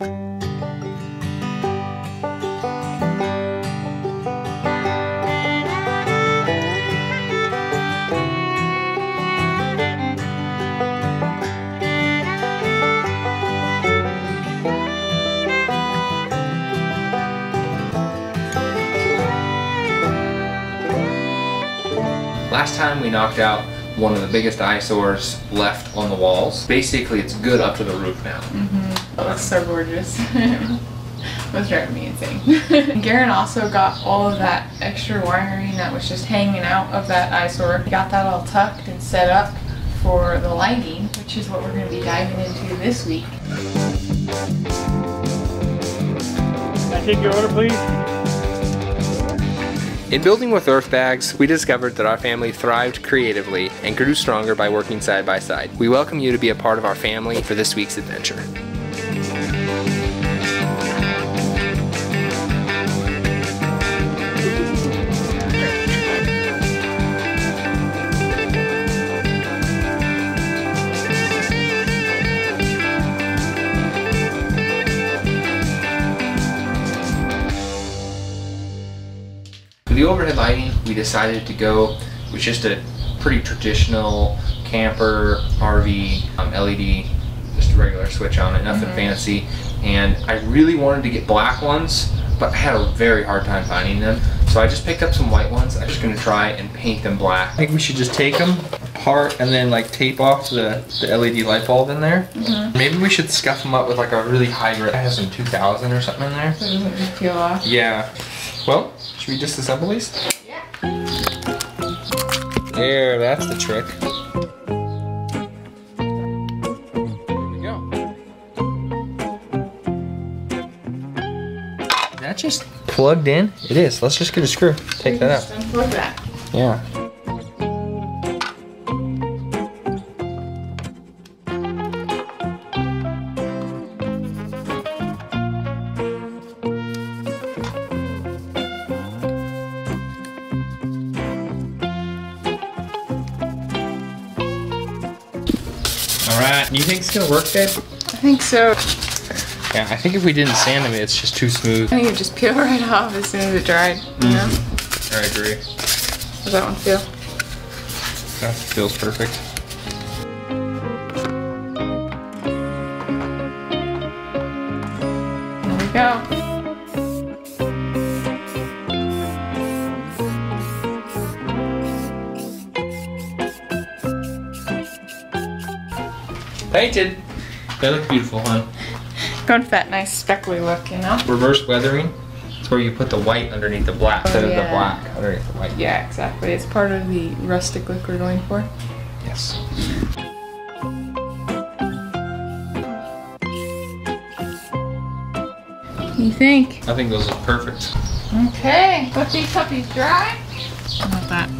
Last time we knocked out one of the biggest eyesores left on the walls. Basically, it's good up to the roof now. Mm-hmm. That's so gorgeous. It was driving me insane. Garen also got all of that extra wiring that was just hanging out of that eyesore. He got that all tucked and set up for the lighting, which is what we're going to be diving into this week. Can I take your order, please? In building with earth bags, we discovered that our family thrived creatively and grew stronger by working side by side. We welcome you to be a part of our family for this week's adventure. Overhead lighting, we decided to go with just a pretty traditional camper RV um, LED, just a regular switch on it, nothing fancy. And I really wanted to get black ones, but I had a very hard time finding them. So I just picked up some white ones. I'm just gonna try and paint them black. I think we should just take them apart and then like tape off the, the LED light bulb in there. Mm-hmm. Maybe we should scuff them up with like a really high grade. I have some 2000 or something in there. So it doesn't peel off. Yeah. Well, should we disassemble these? Yeah. There, that's the trick. There we go. That just plugged in? It is. Let's just get a screw. Take that Just out. unplug that. Yeah. You think it's gonna work, babe? I think so. Yeah, I think if we didn't sand them, it's just too smooth. I think it just peel right off as soon as it dried. You mm-hmm. know? I agree. Does that one feel? That feels perfect. Painted. They look beautiful, huh? Going for that nice speckly look, you know? Reverse weathering. It's where you put the white underneath the black instead of the black underneath the white. Yeah, exactly. It's part of the rustic look we're going for. Yes. What do you think? I think those look perfect. Okay, let these puppies dry. How about that?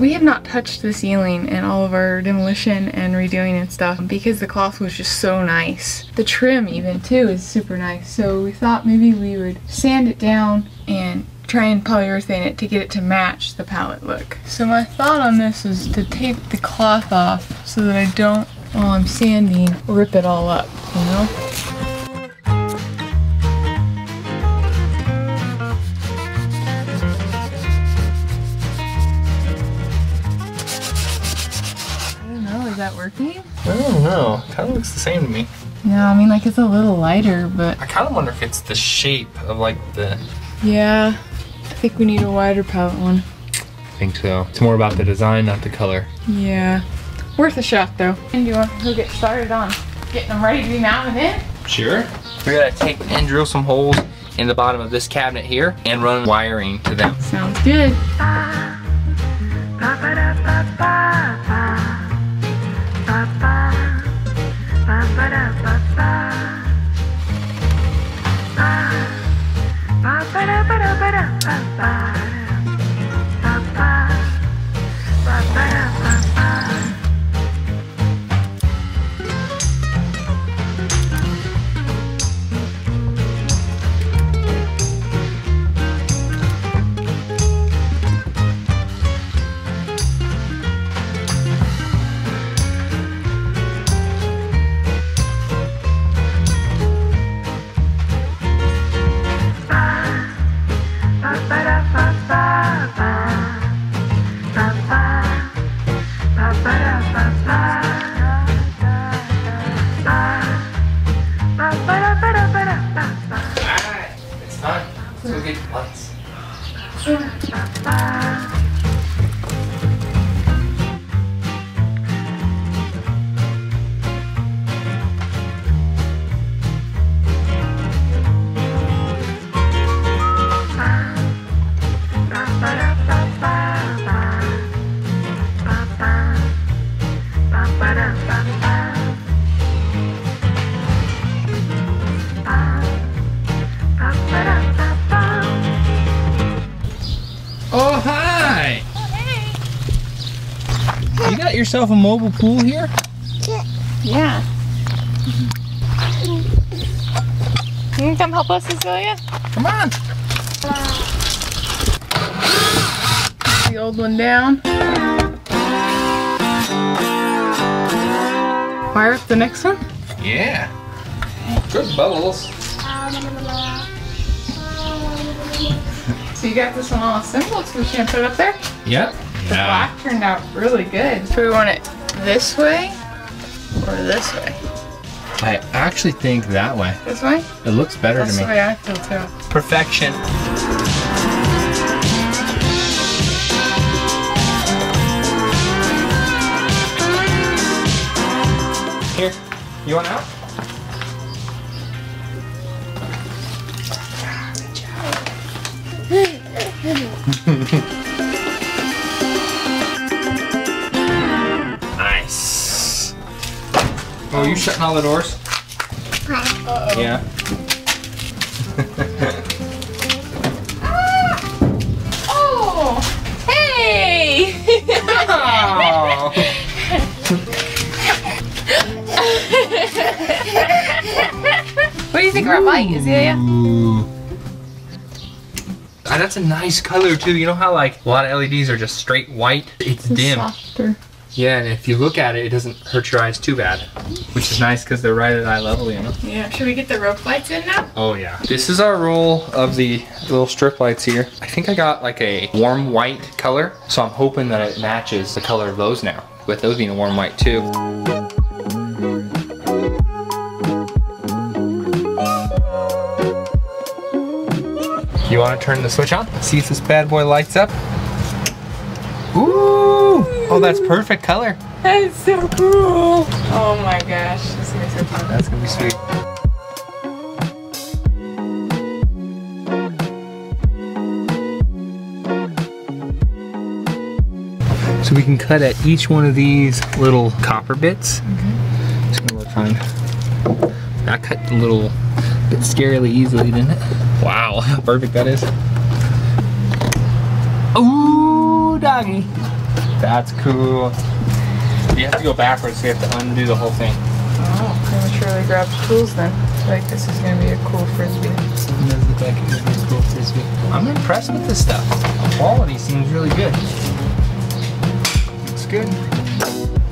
We have not touched the ceiling in all of our demolition and redoing and stuff because the cloth was just so nice. The trim even too is super nice. So we thought maybe we would sand it down and try and polyurethane it to get it to match the pallet look. So my thought on this is to take the cloth off so that I don't, while I'm sanding, rip it all up, you know? That working? I don't know. Kind of looks the same to me. Yeah, I mean, like it's a little lighter, but I kind of wonder if it's the shape of like the. yeah, I think we need a wider pallet one. I think so. It's more about the design, not the color. Yeah, worth a shot though. And do you want to get started on getting them ready to be mounted in? Sure. We're gonna take and drill some holes in the bottom of this cabinet here and run wiring to them. Sounds good bye yourself a mobile pool here? Yeah. Can you come help us, Cecilia? Come on. The old one down. Fire up the next one. Yeah. Good bubbles. So you got this one all assembled, so we can put it up there? Yep. The black turned out really good. Do we want it this way or this way? I actually think that way. This way? It looks better That's to me. That's the way I feel too. Perfection. Here, you want out? nice. shutting all the doors? Yeah. Oh! Hey! Oh. what do you think of our bike, Azealia? Ooh. Ah, that's a nice color too. You know how like a lot of LEDs are just straight white? It's dim. Softer. Yeah, and if you look at it, it doesn't hurt your eyes too bad. Which is nice because they're right at eye level, you know? Yeah. Should we get the rope lights in now? Oh yeah. This is our roll of the little strip lights here. I think I got like a warm white color, so I'm hoping that it matches the color of those now. With those being a warm white too. You want to turn the switch on? See if this bad boy lights up. Ooh! Oh, that's perfect color. That is so cool. Oh my gosh. This is so fun. That's gonna be sweet. So we can cut at each one of these little copper bits. Okay. It's gonna look fine. That cut a little bit scarily easily, didn't it? Wow, how perfect that is. Ooh, doggy. That's cool. You have to go backwards, so you have to undo the whole thing. Oh, prematurely grabbed tools then. I feel like this is gonna be a cool frisbee. It does look like it is cool frisbee. I'm impressed with this stuff. The quality seems really good. Looks good.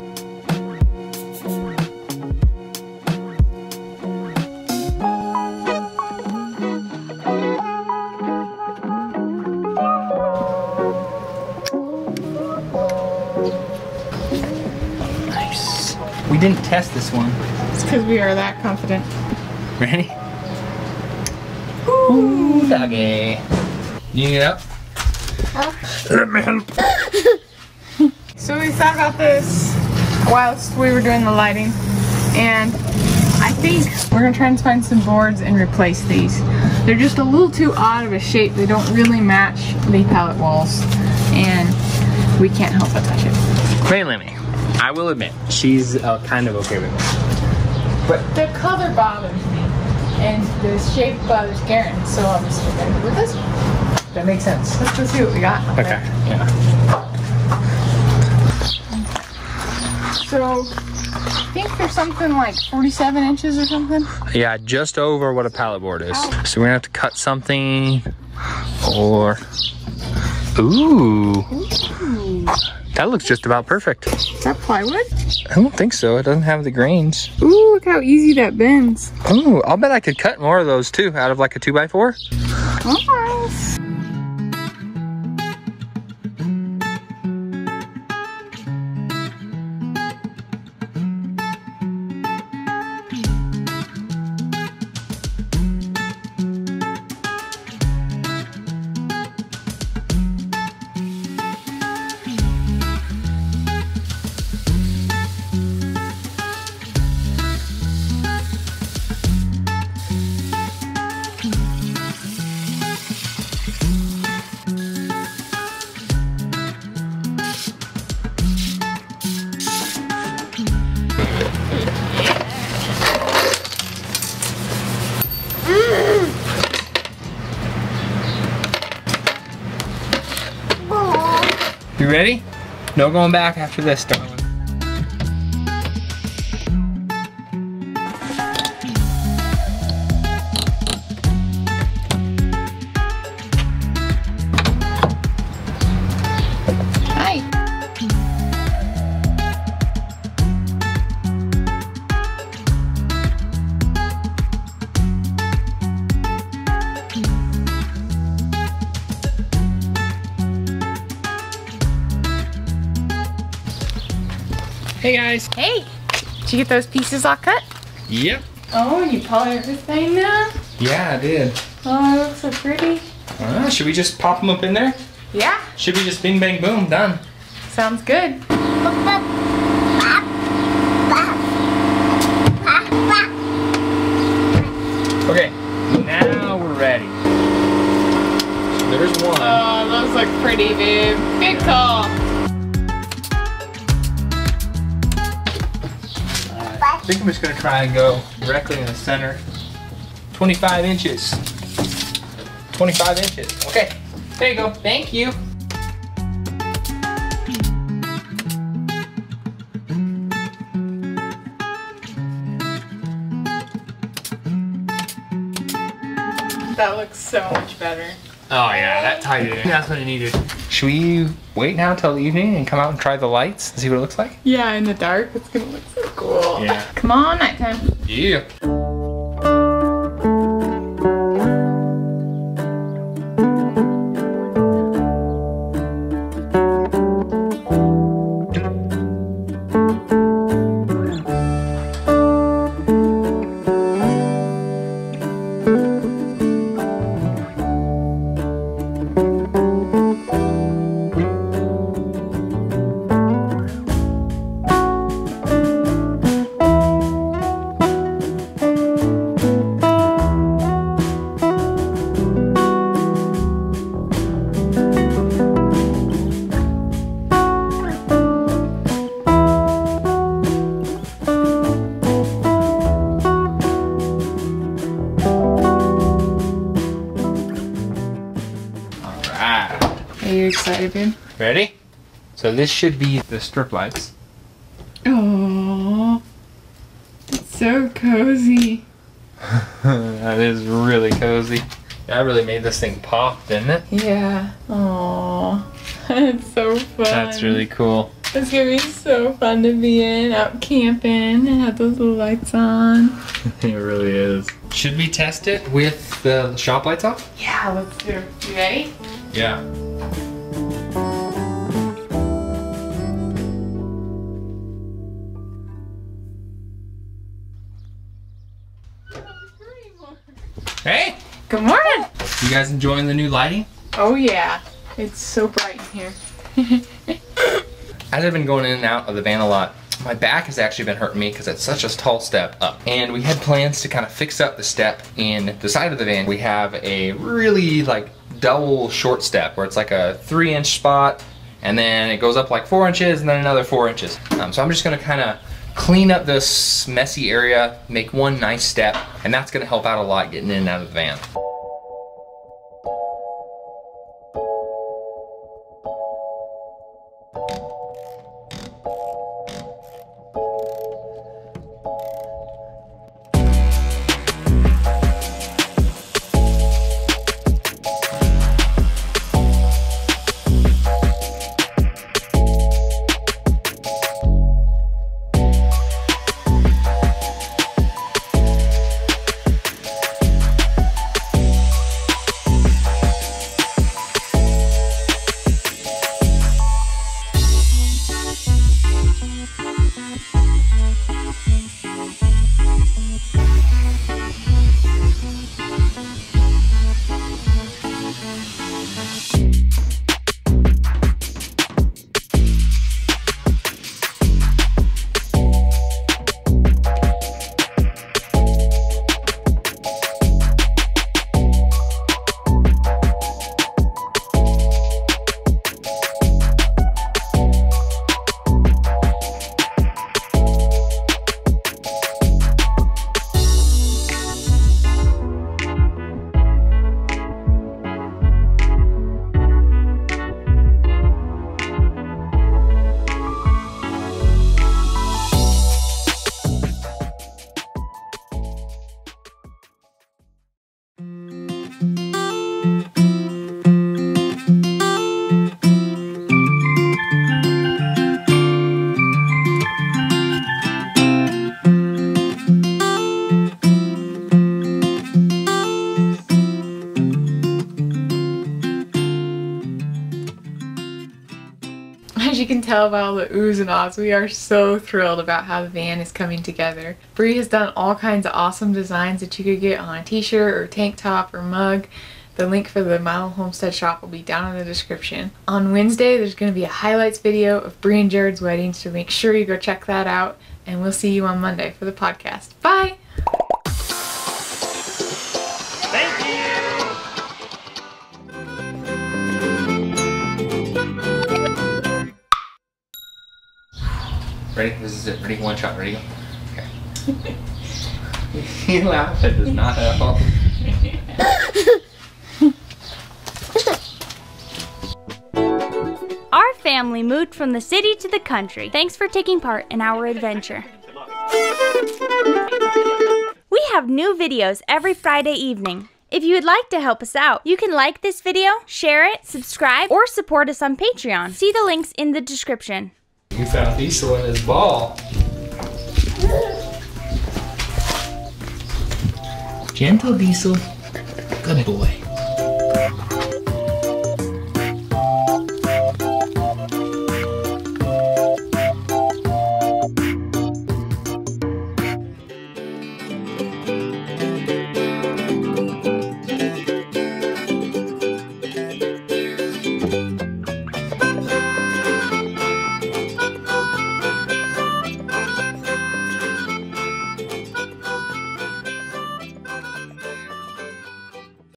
We didn't test this one. It's because we are that confident. Ready? Ooh, doggy. You need up? Let me help. So we thought about this whilst we were doing the lighting, and I think we're gonna try and find some boards and replace these. They're just a little too odd of a shape. They don't really match the pallet walls, and we can't help but touch it. Wait, Lemmy. I will admit, she's uh, kind of okay with it. But the color bothers me, and the shape bothers Garen, so I'm just gonna go with this. That makes sense. Let's go see what we got. Okay. Yeah. So, I think there's something like 47 inches or something. Yeah, just over what a pallet board is. So we're gonna have to cut something, or ooh, that looks just about perfect. Is that plywood? I don't think so. It doesn't have the grains. Ooh, look how easy that bends. Ooh, I'll bet I could cut more of those too, out of like a two by four. Nice. You ready? No going back after this, darling. Hey guys. Hey, did you get those pieces all cut? Yep. Oh, you polished everything now? Yeah, I did. Oh, it looks so pretty. Uh, should we just pop them up in there? Yeah, Should we just bing bang boom done? sounds good. Okay, now we're ready. There's one. Oh, those look pretty, babe. Good call. Think I'm just gonna try and go directly in the center. 25 inches. 25 inches. Okay, there you go. Thank you. That looks so much better. Oh yeah, that tied it in. That's what I needed. Should we wait now till evening and come out and try the lights and see what it looks like? Yeah, in the dark, it's gonna look so cool. Yeah. Come on, nighttime. Yeah. Ready? So this should be the strip lights. Oh, it's so cozy. that is really cozy. That really made this thing pop, didn't it? Yeah. Oh, it's so fun. That's really cool. It's gonna be so fun to be in, out camping, and have those little lights on. it really is. Should we test it with the shop lights off? Yeah, let's do it. You ready? Yeah. Hey! Good morning. You guys enjoying the new lighting? Oh yeah, it's so bright in here. As I've been going in and out of the van a lot, my back has actually been hurting me because it's such a tall step up. And we had plans to kind of fix up the step in the side of the van. We have a really like double short step where it's like a three inch spot and then it goes up like four inches and then another four inches. Um, so I'm just gonna kind of clean up this messy area, make one nice step, and that's gonna help out a lot getting in and out of the van. Música tell by all the oohs and ahs, we are so thrilled about how the van is coming together. Bree has done all kinds of awesome designs that you could get on a t-shirt or tank top or mug. The link for the Mile Homestead shop will be down in the description. On Wednesday, there's going to be a highlights video of Bree and Jared's wedding, so make sure you go check that out. And we'll see you on Monday for the podcast. Bye! Ready? This is it. Ready? One shot. Ready? Go. Okay. you laugh. It does not help. Our family moved from the city to the country. Thanks for taking part in our adventure. We have new videos every Friday evening. If you would like to help us out, you can like this video, share it, subscribe, or support us on Patreon. See the links in the description. You found Diesel in his ball. Gentle Diesel. Good boy.